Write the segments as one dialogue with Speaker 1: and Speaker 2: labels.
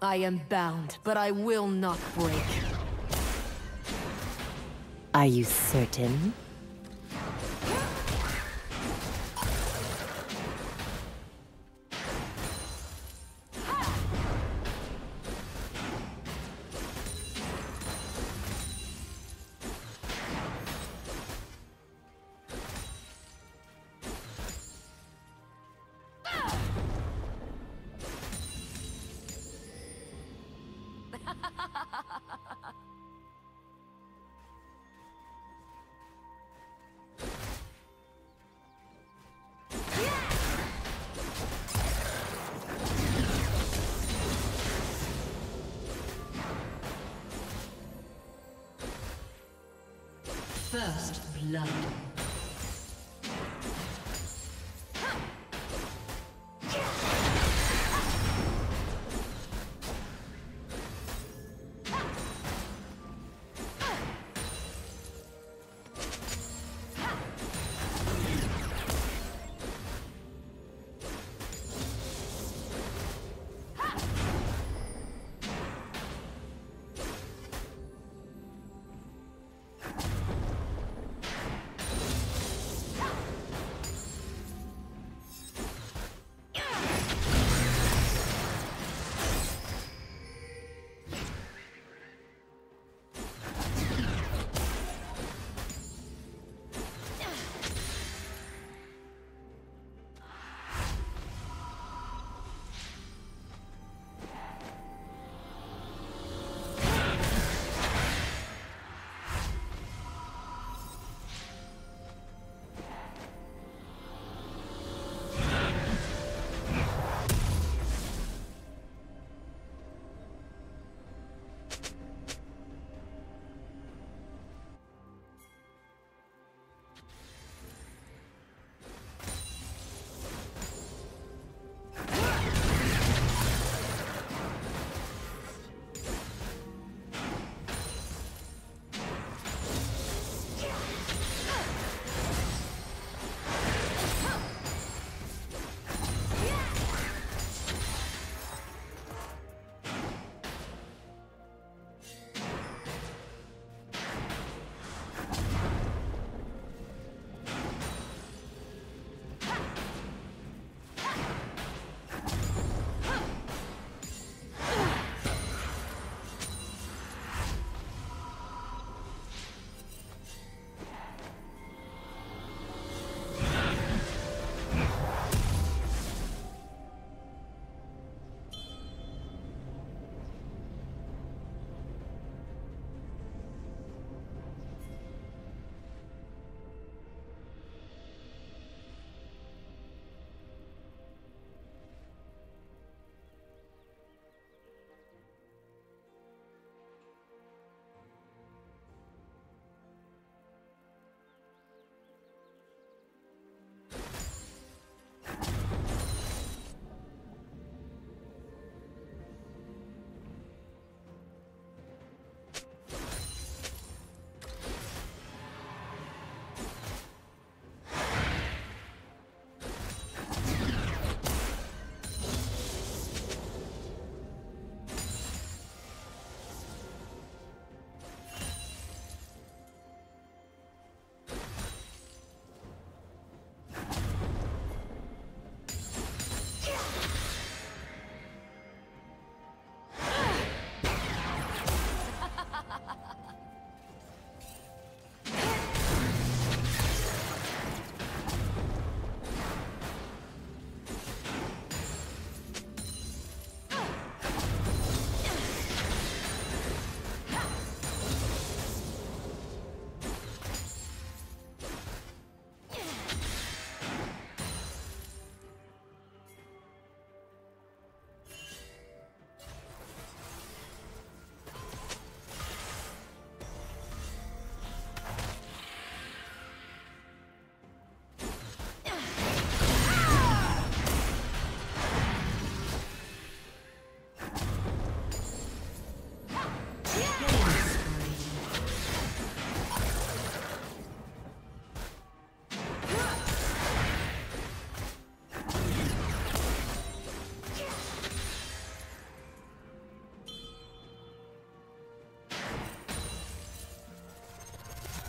Speaker 1: I am bound, but I will not break.
Speaker 2: Are you certain?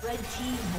Speaker 3: Red team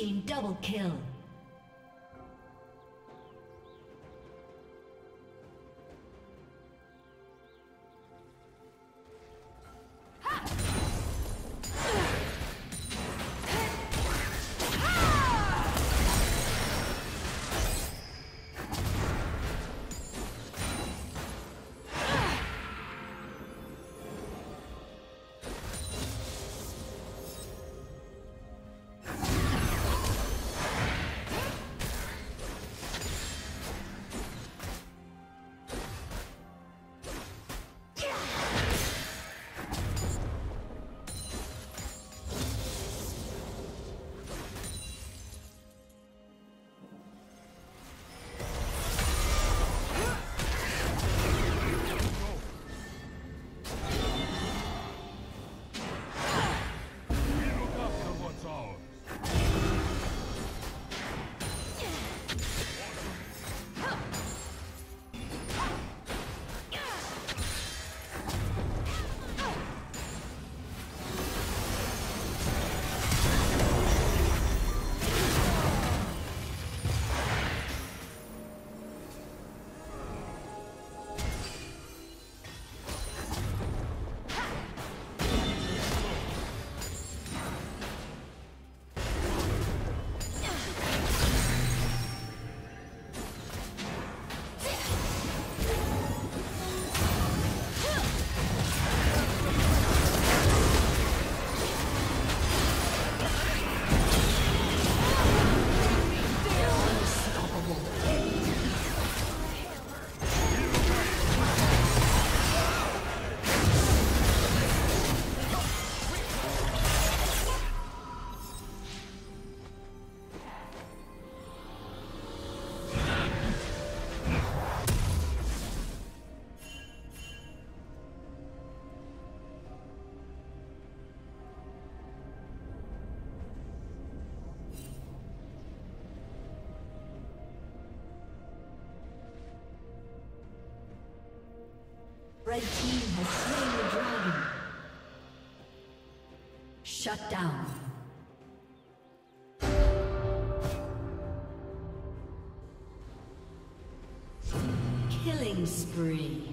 Speaker 3: Team double kill. Red team has slain the dragon. Shut down. Killing spree.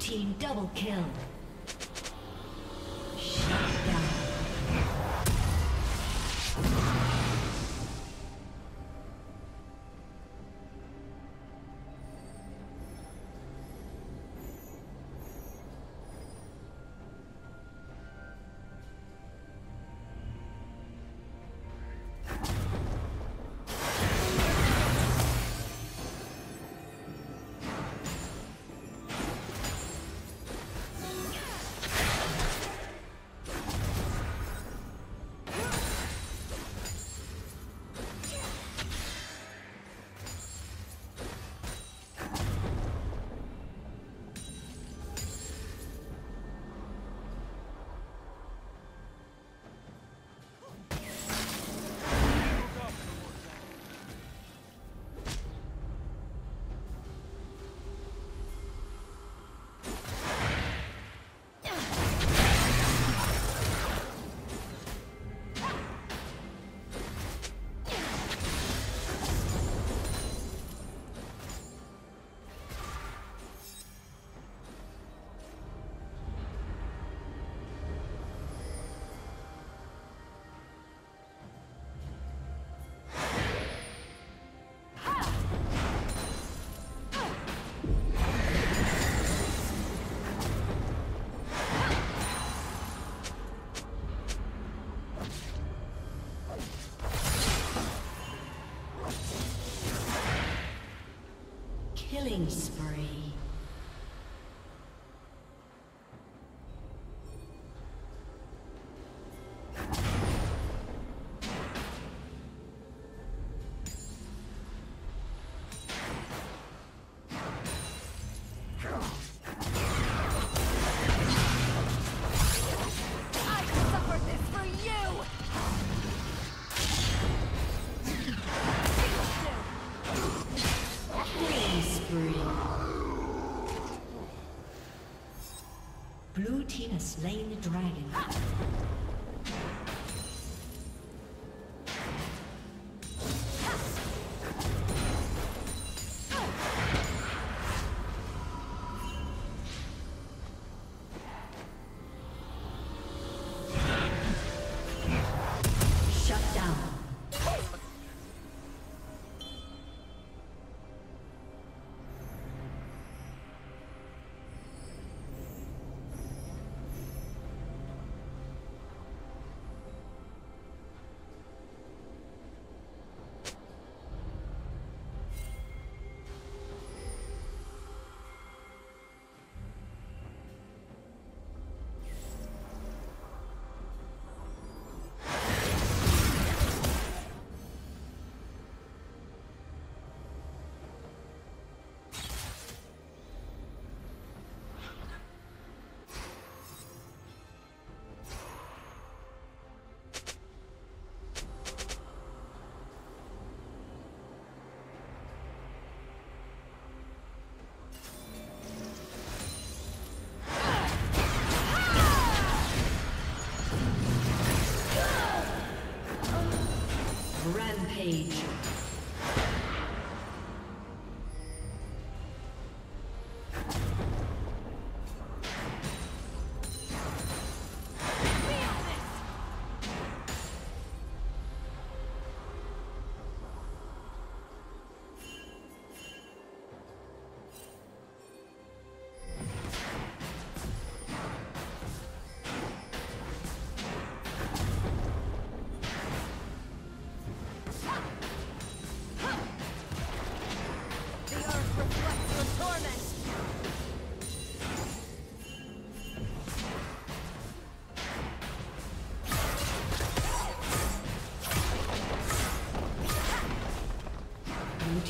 Speaker 3: Team double kill. Killing slain the dragon.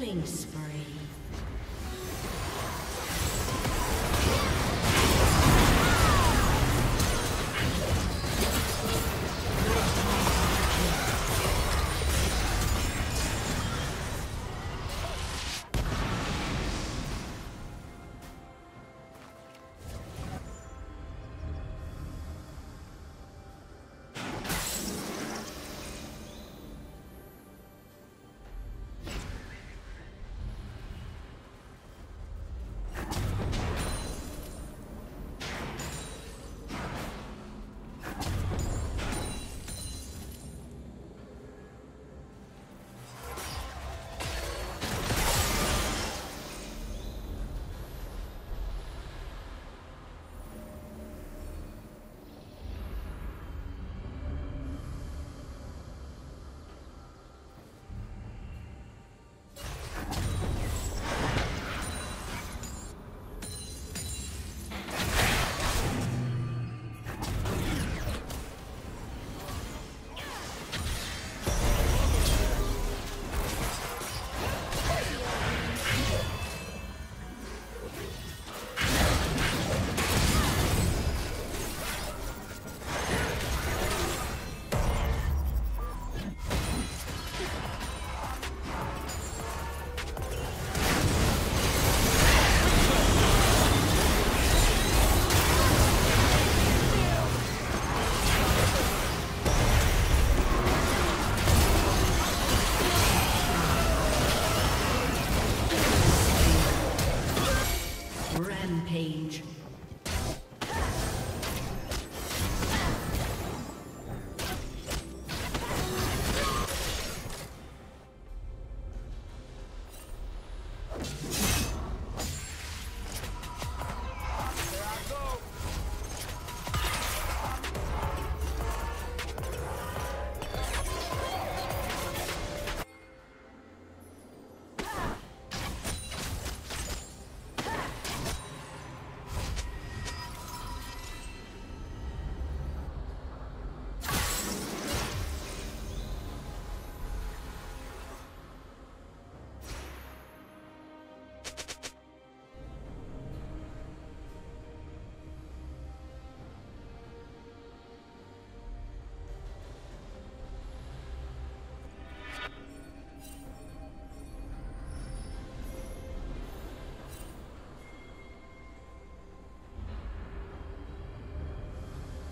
Speaker 3: Killing spree.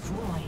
Speaker 3: Destroyed.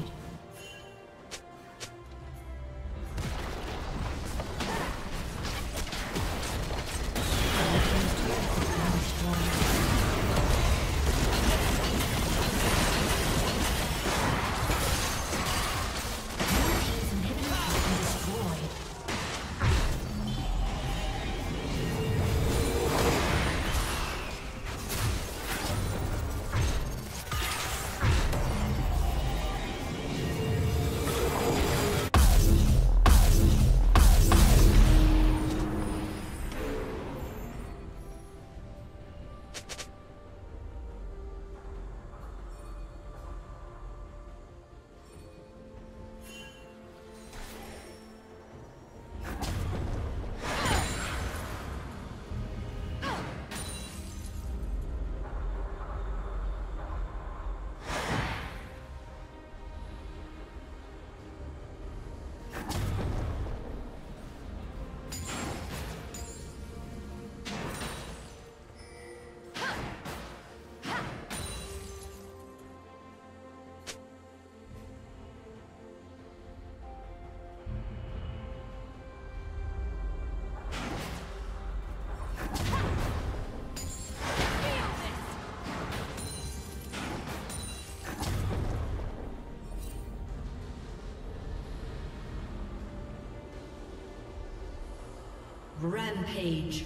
Speaker 3: Rampage.